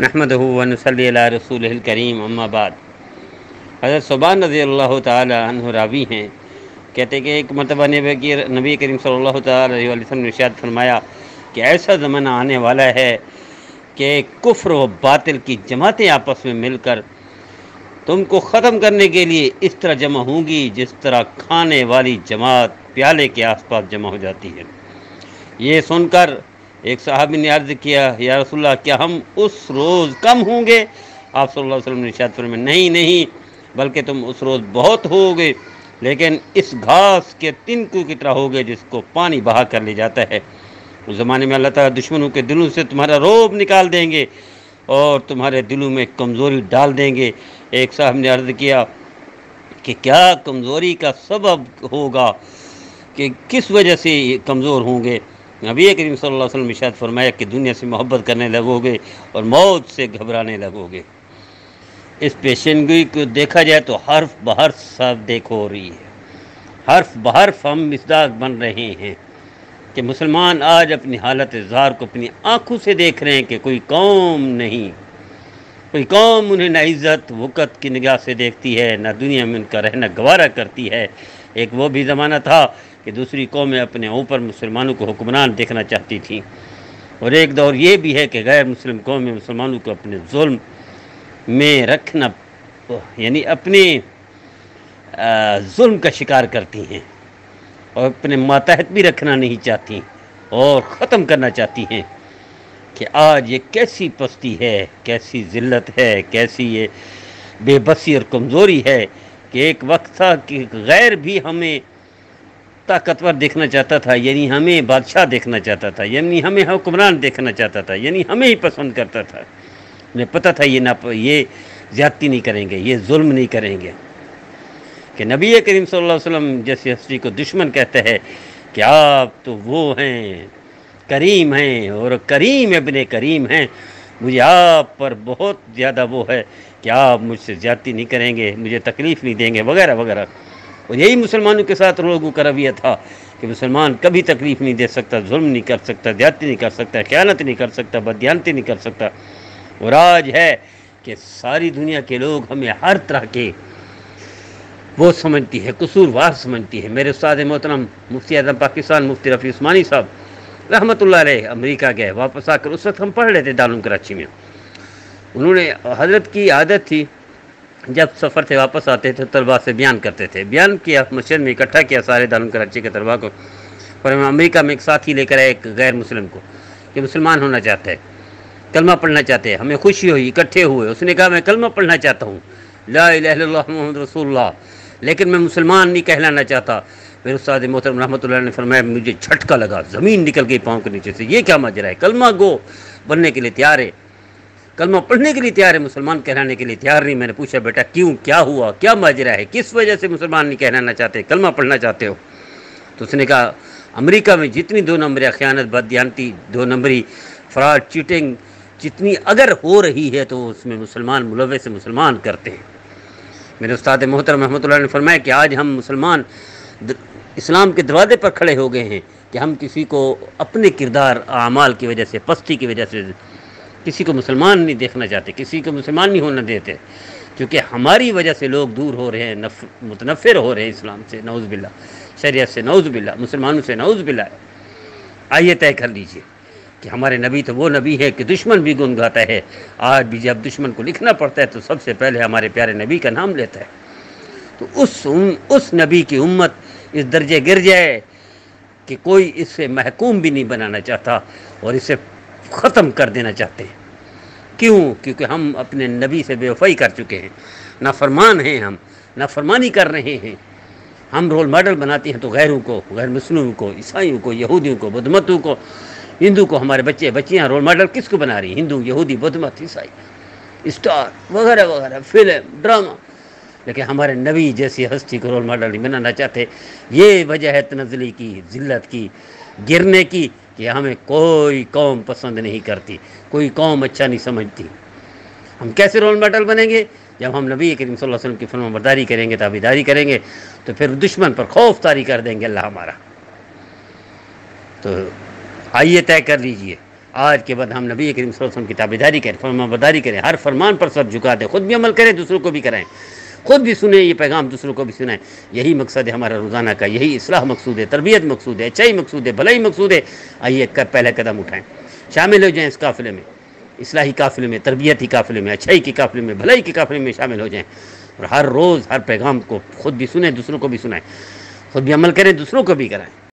नहमद वनसली रसूल करीम अम्माबाद हज़रत सुबान रज़ी अल्लाह तु रावी हैं कहते कि एक मरतबा नबी की नबी करीम अलैहि वसल्लम ने इरशाद फरमाया कि ऐसा ज़माना आने वाला है कि कुफ्र व बातिल की जमातें आपस में मिलकर तुमको ख़त्म करने के लिए इस तरह जमा होंगी जिस तरह खाने वाली जमात प्याले के आसपास जमा हो जाती है ये सुनकर एक साहब ने अर्ज़ किया, या रसुल्ला क्या हम उस रोज़ कम होंगे? आप सल्लल्लाहु अलैहि वसल्लम ने शायद में नहीं नहीं, बल्कि तुम उस रोज़ बहुत होगे, लेकिन इस घास के तिनकू की तरह होगे जिसको पानी बहा कर ले जाता है। उस ज़माने में अल्लाह ताला दुश्मनों के दिलों से तुम्हारा रोब निकाल देंगे और तुम्हारे दिलों में कमज़ोरी डाल देंगे। एक साहब ने अर्ज़ किया कि क्या कमज़ोरी का सबब होगा कि किस वजह से कमज़ोर होंगे? नबी करीम वसल्लम शायद फरमाया कि दुनिया से मोहब्बत करने लगोगे और मौत से घबराने लगोगे। इस पेशेंगी को देखा जाए तो हर्फ बहर्फ सब देखो हो रही है। हर्फ बहर्फ हम मिसदाक बन रहे हैं कि मुसलमान आज अपनी हालत इजहार को अपनी आँखों से देख रहे हैं कि कोई कौम नहीं। कोई कौम उन्हें न इज़्ज़त, वक़्त की निगाह से देखती है, ना दुनिया में उनका रहना गवारा करती है। एक वो भी ज़माना था कि दूसरी कौमें अपने ऊपर मुसलमानों को हुक्मरान देखना चाहती थी। और एक दौर ये भी है कि गैर मुस्लिम कौमें मुसलमानों को अपने जुल्म में रखना, यानी अपने जुल्म का शिकार करती हैं और अपने मातहत भी रखना नहीं चाहती और ख़त्म करना चाहती हैं कि आज ये कैसी पस्ती है, कैसी ज़िल्लत है, कैसी ये बेबसी और कमज़ोरी है कि एक वक्त था कि गैर भी हमें ताकतवर देखना चाहता था, यानी हमें बादशाह देखना चाहता था, यानी हमें हुक्मरान देखना चाहता था, यानी हमें ही पसंद करता था। उन्हें पता था ये ना, ये ज़्यादती नहीं करेंगे, ये जुल्म नहीं करेंगे। कि नबी करीम सल्लल्लाहु अलैहि वसल्लम जैसी हस्ती को दुश्मन कहते हैं कि आप तो वो हैं, करीम हैं, और करीम इबन करीम हैं। मुझे आप पर बहुत ज़्यादा वो है कि आप मुझसे ज़्यादती नहीं करेंगे, मुझे तकलीफ़ नहीं देंगे, वगैरह वगैरह। और यही मुसलमानों के साथ लोगों का रवैया था कि मुसलमान कभी तकलीफ़ नहीं दे सकता, जुल्म नहीं कर सकता, ज्यादती नहीं कर सकता ख्यानत नहीं कर सकता बदयांती नहीं कर सकता। और आज है कि सारी दुनिया के लोग हमें हर तरह के वो समझती है, कसूरवार समझती है। मेरे उस्ताद मोहतरम मुफ्ती आज़म पाकिस्तान मुफ्ती रफ़ी उस्मानी साहब रहमत अमरीका गए, वापस आकर उस वक्त हम पढ़ रहे थे दारुम कराची में। उन्होंने हज़रत की आदत थी जब सफ़र से वापस आते थे तलबा से बयान करते थे। बयान किया मस्जिद में इकट्ठा किया, सारे दारुम कराची के तलबा को। पर अमेरिका में एक साथी लेकर आए एक गैर मुस्लिम को, कि मुसलमान होना चाहता है, कलमा पढ़ना चाहते हैं। हमें खुशी हुई, इकट्ठे हुए। उसने कहा, मैं कलमा पढ़ना चाहता हूँ। ला रसूलुल्लाह। लेकिन मैं मुसलमान नहीं कहलाना चाहता। मेरे उस्ताद मोहतरम रहमत ने फरमाया, मुझे झटका लगा, ज़मीन निकल गई पाँव के नीचे से। ये क्या मजरा है? कलमा गो, बनने के लिए तैयार है। कलमा पढ़ने के लिए तैयार है, मुसलमान कहलाने के लिए तैयार नहीं। मैंने पूछा, बेटा, क्यों, क्या हुआ? क्या माजरा है? किस वजह से मुसलमान नहीं कहलाना चाहते? कलमा पढ़ना चाहते हो? तो उसने कहा, अमेरिका में जितनी दो नंबरी, ख़यानत बदयांती दो नंबरी, फ्रॉड, चीटिंग जितनी अगर हो रही है तो उसमें मुसलमान मुलवे से मुसलमान करते हैं। मेरे उस्ताद मोहतर महमद ने फरमाया कि आज हम मुसलमान इस्लाम के दरवाजे पर खड़े हो गए हैं कि हम किसी को अपने किरदार अमाल की वजह से, पस्ती की वजह से किसी को मुसलमान नहीं देखना चाहते, किसी को मुसलमान नहीं होना देते। क्योंकि हमारी वजह से लोग दूर हो रहे हैं, नफ, मुतनफ़र हो रहे हैं इस्लाम से नौज़ बिल्ला शरीयत से नौज़ बिल्ला मुसलमानों से नौज़ बिल्ला आइए तय कर लीजिए कि हमारे नबी तो वो नबी है कि दुश्मन भी गुन गाता है। आज भी जब दुश्मन को लिखना पड़ता है तो सबसे पहले हमारे प्यारे नबी का नाम लेता है। तो उस उस नबी की उम्मत इस दर्जे गिर जाए कि कोई इससे महकूम भी नहीं बनाना चाहता और इसे ख़त्म कर देना चाहते हैं। क्यों? क्योंकि हम अपने नबी से बेवफाई कर चुके हैं। ना फरमान हैं हम ना फरमानी कर रहे हैं। हम रोल मॉडल बनाते हैं तो गैरों को, गैर मुस्लिमों को, ईसाइयों को, यहूदियों को बुद्धमतों को, हिंदू को हमारे बच्चे, बच्चियाँ रोल मॉडल किसको बना रही हिंदू, यहूदी बुद्धमत ईसाई, स्टार, वगैरह वगैरह फ़िल्म ड्रामा लेकिन हमारे नबी जैसी हस्ती को रोल मॉडल नहीं बनाना चाहते। ये वजह है तनजली की, ज़िल्लत की, गिरने की कि हमें कोई कौम पसंद नहीं करती, कोई कौम अच्छा नहीं समझती। हम कैसे रोल मॉडल बनेंगे? जब हम नबी करीम वसल्लम की फर्मा बरदारी करेंगे, ताबीदारी करेंगे तो फिर दुश्मन पर खौफ तारी कर देंगे अल्लाह हमारा। तो आइए तय कर लीजिए, आज के बाद हम नबी करीम वसल्लम की ताबेदारी करें, फरमा बदारी करें, हर फरमान पर सब झुका दें, खुद भी अमल करें, दूसरों को भी कराएँ। खुद भी सुने, ये पैगाम दूसरों को भी सुनाए। यही मकसद है हमारा रोज़ाना का, यही इसलाह मकसूद है, तरबियत मकसूद है, अच्छाई मकसूद है, भलाई मकसूद है। आइए पहला कदम उठाएँ। शामिल हो जाएँ इस काफ़िले में। इसलाही काफ़िले में, तरबियत ही काफ़िले में, अच्छाई के काफ़िले में, भलाई के काफ़िले में शामिल हो जाएँ। और हर रोज़, हर पैगाम को खुद भी सुने, दूसरों को भी सुनाएँ। खुद भी अमल करें, दूसरों को भी कराएँ।